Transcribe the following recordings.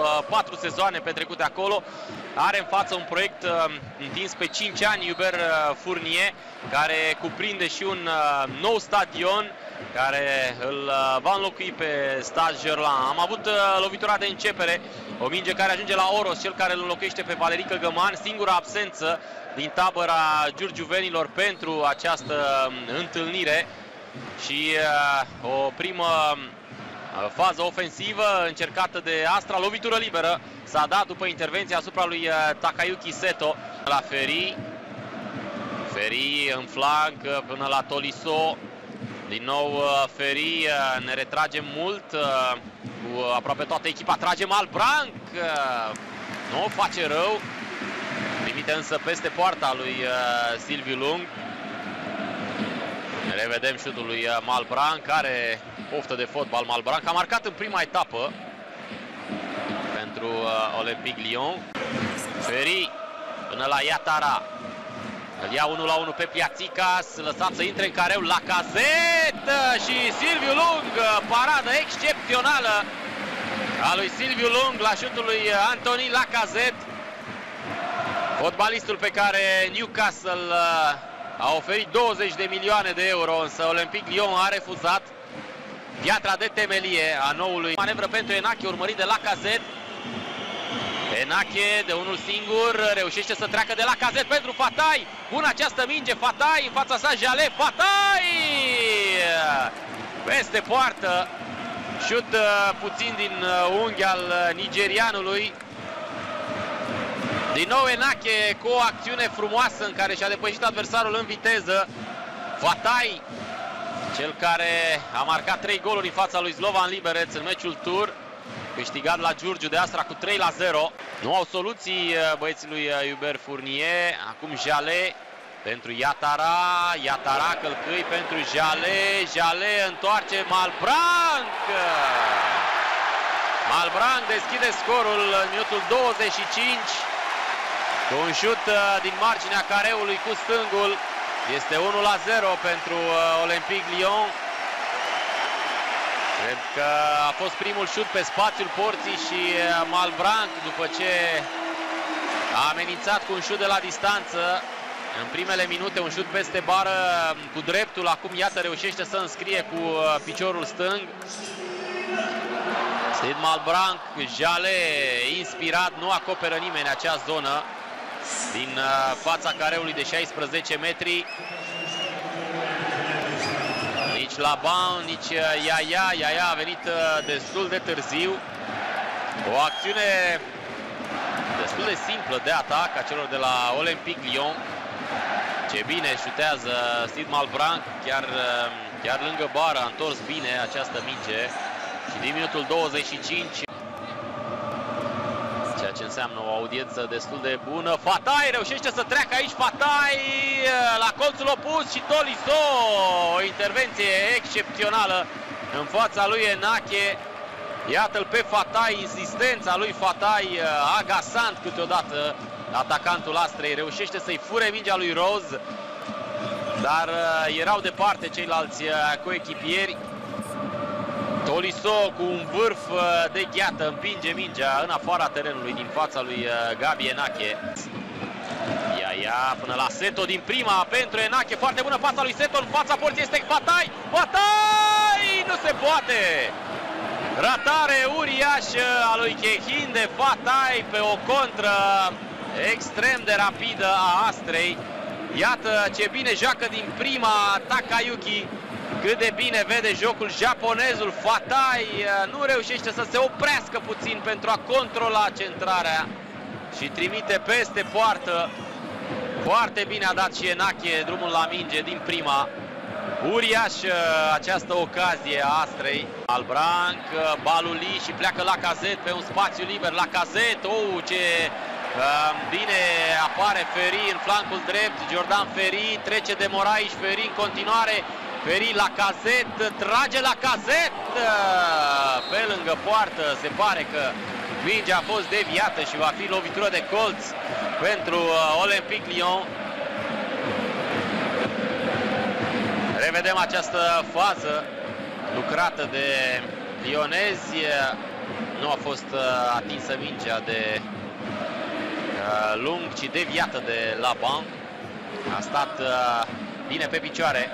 Uh, patru sezoane petrecute acolo. Are în față un proiect uh, întins pe 5 ani, Iuber uh, Furnier, care cuprinde și un nou stadion care îl va înlocui pe Stade Gerland. Am avut lovitura de începere, o minge care ajunge la Oros, cel care îl înlocuiește pe Valerică Găman, singura absență din tabăra giurgiuvenilor pentru această um, întâlnire și o primă Fază ofensivă încercată de Astra, lovitură liberă. S-a dat după intervenția asupra lui uh, Takayuki Seto la Feri. Feri în flanc uh, până la Toliso. Din nou uh, Feri ne retrage mult cu aproape toată echipa. Trage Malbranc. Nu o face rău. Trimite însă peste poarta lui Silviu Lung. Revedem șutul lui Malbranc care poftă de fotbal. Malbranc a marcat în prima etapă pentru uh, Olympic Lyon. Ferry până la Iatara. Îl ia 1 la 1 pe Piațicas, lăsat să intre în careu la cazet și Silviu Lung, paradă excepțională a lui Silviu Lung la șutul lui Antoni Lacazet. Fotbalistul pe care Newcastle uh, a oferit 20 de milioane de euro, însă Olympic Lyon a refuzat. Piatra de temelie a noului manevră pentru Enache, urmărit de la Cazet. Enache de unul singur reușește să treacă de la Cazet pentru Fatai. Bună această minge, Fatai în fața sa Jale, Fatai! Peste poartă, șut uh, puțin din uh, unghi al uh, nigerianului. Din nou Enache cu o acțiune frumoasă în care și-a depășit adversarul în viteză. Fatai cel care a marcat 3 goluri în fața lui Slovan Liberec în meciul tur, câștigat la Giurgiu de Astra cu 3 la 0. Nu au soluții uh, băieții lui uh, Hubert Fournier, acum Jale pentru Iatara, Iatara călcâi pentru Jale, Jale întoarce Malbranc! Malbranc deschide scorul în minutul 25 cu un șut uh, din marginea careului cu stângul este 1 la 0 pentru uh, Olympic Lyon. Cred că a fost primul șut pe spațiul porții și uh, Malbranc după ce a amenințat cu un șut de la distanță. În primele minute un șut peste bară cu dreptul, acum iată reușește să înscrie cu uh, piciorul stâng. Sid Malbranc, Jale, inspirat, nu acoperă nimeni acea zonă din uh, fața careului de 16 metri. Nici la ban, nici uh, Iaia. Iaia a venit uh, destul de târziu. O acțiune destul de simplă de atac a celor de la Olympic Lyon. Ce bine șutează Sid Malbranc, chiar, chiar lângă bară, a întors bine această minge. Și din minutul 25 ceea ce înseamnă o audiență destul de bună. Fatai reușește să treacă aici, Fatai la colțul opus și Toliso, o intervenție excepțională în fața lui Enache. Iată-l pe Fatai, insistența lui Fatai, agasant câteodată atacantul Astrei, reușește să-i fure mingea lui Rose, dar uh, erau departe ceilalți uh, coechipieri. Toliso cu un vârf uh, de gheată împinge mingea în afara terenului din fața lui uh, Gabi Enache. Ia, ia, până la Seto din prima pentru Enache. Foarte bună fața lui Seto în fața porții este Fatai. Fatai! Nu se poate! Ratare uriașă a lui Chehin de Fatai pe o contră extrem de rapidă a Astrei. Iată ce bine joacă din prima Takayuki cât de bine vede jocul japonezul. Fatai uh, nu reușește să se oprească puțin pentru a controla centrarea și trimite peste poartă. Foarte bine a dat și Enache drumul la minge din prima. Uriaș uh, această ocazie a Astrei. Albranc, uh, Baluli și pleacă la cazet pe un spațiu liber. La cazet, oh, ce bine apare Feri în flancul drept. Jordan Feri trece de Moraes. Feri în continuare Feri la cazet, trage la cazet, pe lângă poartă, se pare că mingea a fost deviată și va fi lovitură de colț pentru uh, Olympic Lyon. Revedem această fază lucrată de lionezi. Nu a fost uh, atinsă mingea de uh, lung, ci deviată de Laban. A stat uh, bine pe picioare.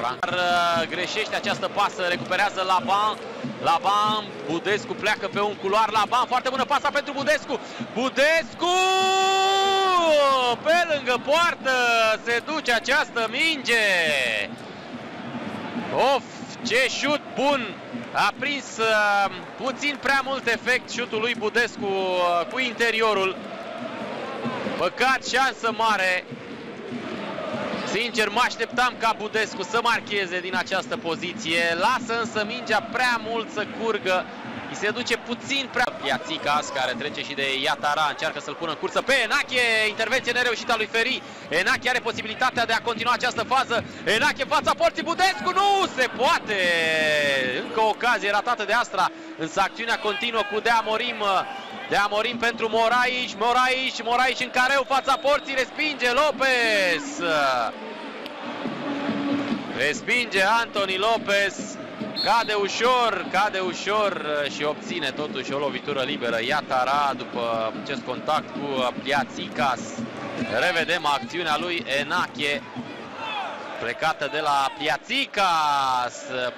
Francar uh, greșește această pasă, recuperează Laban. Laban, Budescu pleacă pe un culoar. Laban, foarte bună pasa pentru Budescu. Budescu! Pe lângă poartă se duce această minge. Of, ce șut bun! A prins uh, puțin prea mult efect șutul lui Budescu uh, cu interiorul. Păcat, șansă mare. Sincer, mă așteptam ca Budescu să marcheze din această poziție. Lasă însă mingea prea mult să curgă. Îi se duce puțin prea... Piațicas, care trece și de Iatara, încearcă să-l pună în cursă pe Enache. Intervenție nereușită a lui Feri. Enache are posibilitatea de a continua această fază. Enache fața porții Budescu. Nu se poate! Încă o ocazie ratată de Astra. Însă acțiunea continuă cu Dea Morim. Dea Morim pentru Moraici. Moraici, Moraici în careu fața porții. Respinge Lopez. Respinge Antoni Lopez. Cade ușor, cade ușor uh, și obține totuși o lovitură liberă. Iatara după acest contact cu Pliațicas. Revedem acțiunea lui Enache. Plecată de la Pliațicas.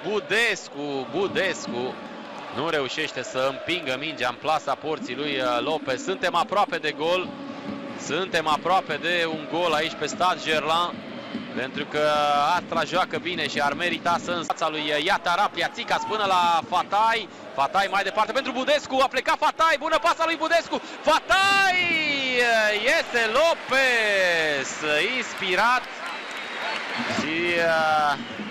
Budescu, Budescu. Nu reușește să împingă mingea în plasa porții lui uh, Lopez. Suntem aproape de gol. Suntem aproape de un gol aici pe Stad Gerland. Pentru că Astra joacă bine și ar merita să în fața lui Iatara Piațica până la Fatai. Fatai mai departe pentru Budescu. A plecat Fatai. Bună pasa lui Budescu. Fatai! Iese Lopez. Inspirat. Și uh,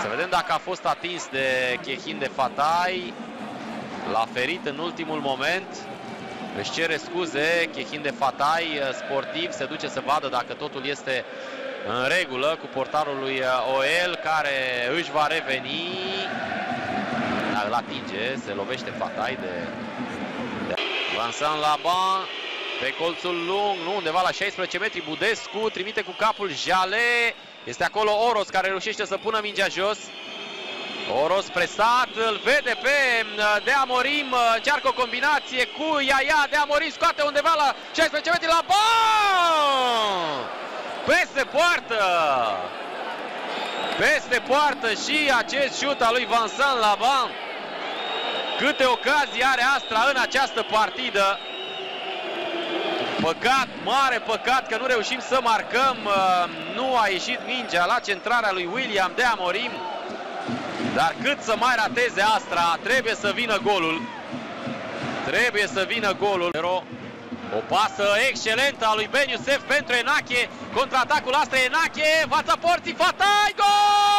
să vedem dacă a fost atins de Chehin de Fatai. L-a ferit în ultimul moment. Își cere scuze Chehin de Fatai, sportiv, se duce să vadă dacă totul este în regulă cu portarul lui uh, Oel care își va reveni. Dar îl atinge, se lovește Fatai de, de Vincent Laban pe colțul lung, nu, undeva la 16 metri, Budescu trimite cu capul Jale, este acolo Oros care reușește să pună mingea jos. Oros presat, îl vede pe uh, Dea Morim, uh, încearcă o combinație cu Iaia, Dea Morim scoate undeva la 16 metri la ban! Peste poartă! Peste poartă și acest șut al lui Vincent Laban. Câte ocazii are Astra în această partidă. Păcat, mare păcat că nu reușim să marcăm. Uh, nu a ieșit mingea la centrarea lui William de Amorim. Dar cât să mai rateze Astra, trebuie să vină golul. Trebuie să vină golul. O pasă excelentă a lui Ben Iusef pentru Enache. Contraatacul asta Enache, fața porții, Fatai, gol! Gol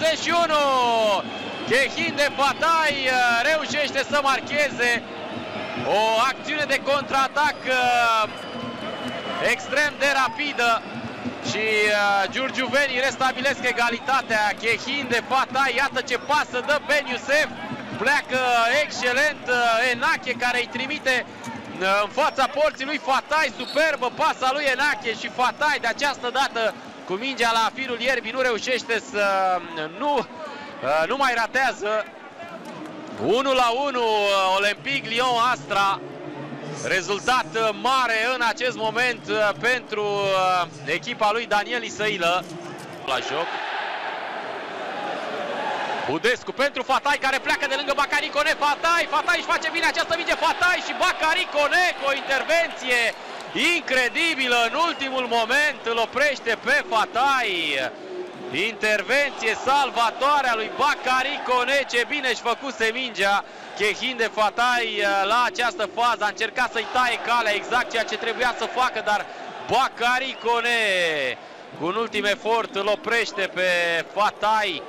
71. Chehin de Fatai uh, reușește să marcheze o acțiune de contraatac uh, extrem de rapidă și uh, Giurgiuveni restabilesc egalitatea. Chehin de Fata, iată ce pasă dă Ben Iusef. Pleacă excelent uh, Enache care îi trimite uh, în fața porții lui Fatai, superbă pasa lui Enache și Fatai de această dată cu mingea la firul ierbii nu reușește să nu, uh, nu mai ratează 1 la 1 Olympic Lyon Astra Rezultat uh, mare în acest moment uh, pentru uh, echipa lui Daniel Isăilă. La joc. Budescu pentru Fatai care pleacă de lângă Bacaricone. Fatai, Fatai își face bine această minge. Fatai și Bacaricone cu o intervenție incredibilă în ultimul moment. Îl oprește pe Fatai. Intervenție salvatoare a lui Bacaricone. Ce bine își făcuse mingea. Chehin de Fatai uh, la această fază a încercat să-i taie calea exact ceea ce trebuia să facă, dar Bacaricone cu un ultim efort îl oprește pe Fatai.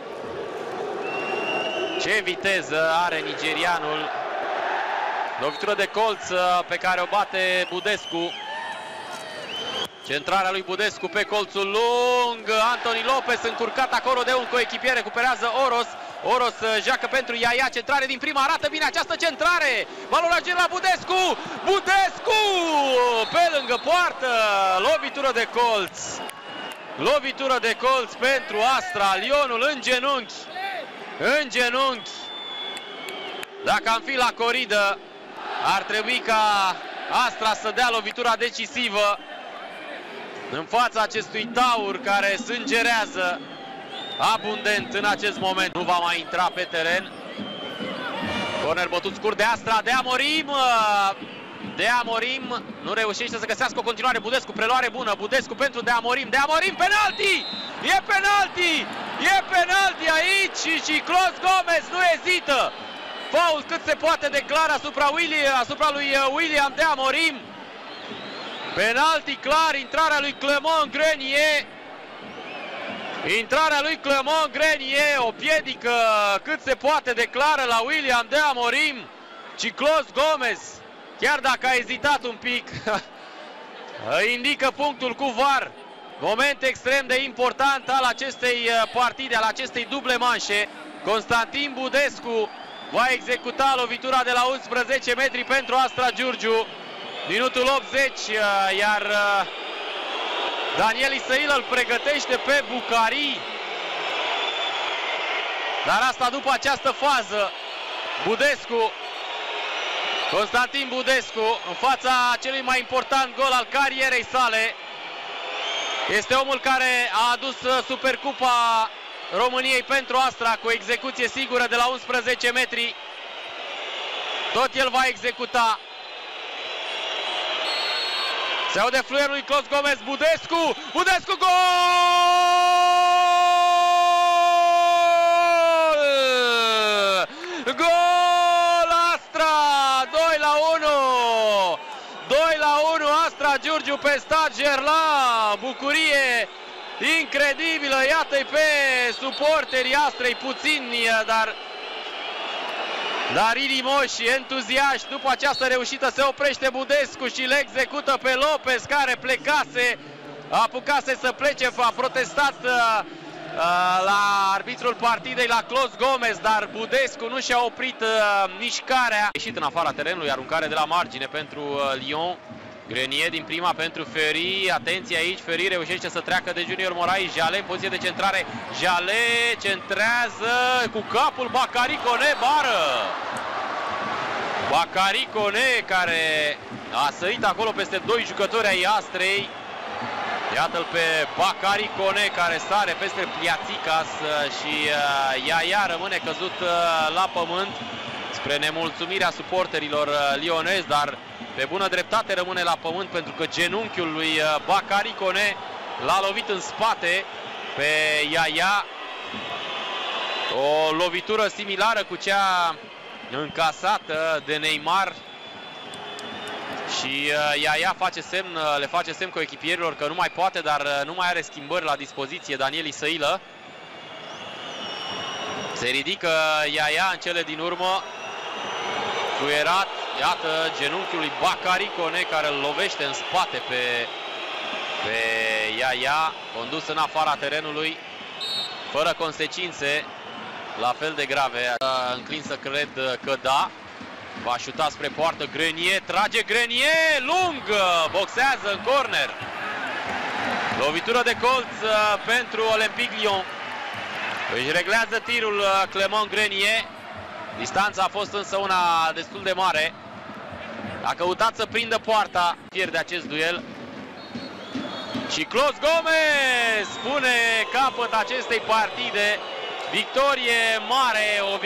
Ce viteză are nigerianul. Lovitură de colț uh, pe care o bate Budescu. Centrarea lui Budescu pe colțul lung. Antoni Lopez încurcat acolo de un coechipier. Recuperează Oros. Oros joacă pentru Iaia, centrare din prima, arată bine această centrare. Balul ajunge la Budescu. Budescu pe lângă poartă. Lovitură de colț. Lovitură de colț pentru Astra. Lionul în genunchi. În genunchi. Dacă am fi la coridă, ar trebui ca Astra să dea lovitura decisivă în fața acestui taur care sângerează abundent în acest moment. Nu va mai intra pe teren. Corner bătut scurt de Astra, de Amorim. De Amorim nu reușește să găsească o continuare. Budescu, preluare bună. Budescu pentru De Amorim. De Amorim, penalti! E penalti! E penalti aici și, și Clos Gomez nu ezită. Faul cât se poate declara asupra, William, asupra lui uh, William De Amorim. Penalti clar, intrarea lui Clement Grenier. Intrarea lui Clement Grenier, o piedică cât se poate declară la William de Amorim. Ciclos Gomez, chiar dacă a ezitat un pic, indică punctul cu VAR. Moment extrem de important al acestei uh, partide, al acestei duble manșe. Constantin Budescu va executa lovitura de la 11 metri pentru Astra Giurgiu. Minutul 80, uh, iar uh, Daniel Isăil îl pregătește pe Bucari. Dar asta după această fază. Budescu, Constantin Budescu, în fața celui mai important gol al carierei sale. Este omul care a adus uh, Supercupa României pentru Astra cu execuție sigură de la 11 metri. Tot el va executa. Se aude fluierul lui Clos Gomez, Budescu, Budescu, gol! Gol Astra, 2 la 1! 2 la 1 Astra Giurgiu pe stad Gerla, bucurie incredibilă, iată-i pe suporterii Astrei puțini, dar dar inimoși, entuziaști, după această reușită se oprește Budescu și le execută pe Lopez care plecase, apucase să plece, a protestat uh, uh, la arbitrul partidei, la Clos Gomez, dar Budescu nu și-a oprit uh, mișcarea. A ieșit în afara terenului, aruncare de la margine pentru uh, Lyon. Grenier din prima pentru Ferri, atenție aici, Ferri reușește să treacă de Junior Morai, Jale în poziție de centrare, Jale centrează cu capul Bacari Cone, bară! Bacari Cone care a sărit acolo peste doi jucători ai Astrei. Iată-l pe Bacari Cone care sare peste Pliațicas și uh, Iaia rămâne căzut uh, la pământ spre nemulțumirea suporterilor uh, lionezi, dar pe bună dreptate rămâne la pământ pentru că genunchiul lui uh, Bacari Cone l-a lovit în spate pe Iaia. O lovitură similară cu cea încasată de Neymar. Și uh, Iaia face semn, uh, le face semn cu echipierilor că nu mai poate, dar nu mai are schimbări la dispoziție Daniel Isăilă. Se ridică Iaia în cele din urmă. Fluierat Iată genunchiul lui Bacaricone care îl lovește în spate pe, pe Iaia, condus în afara terenului, fără consecințe, la fel de grave. Înclin să cred că da. Va șuta spre poartă Grenier, trage Grenier, lung, boxează în corner. Lovitură de colț uh, pentru Olympic Lyon. Își reglează tirul uh, Clement Grenier. Distanța a fost însă una destul de mare. A căutat să prindă poarta, pierde acest duel. Și Clos Gomez spune capăt acestei partide. Victorie mare, o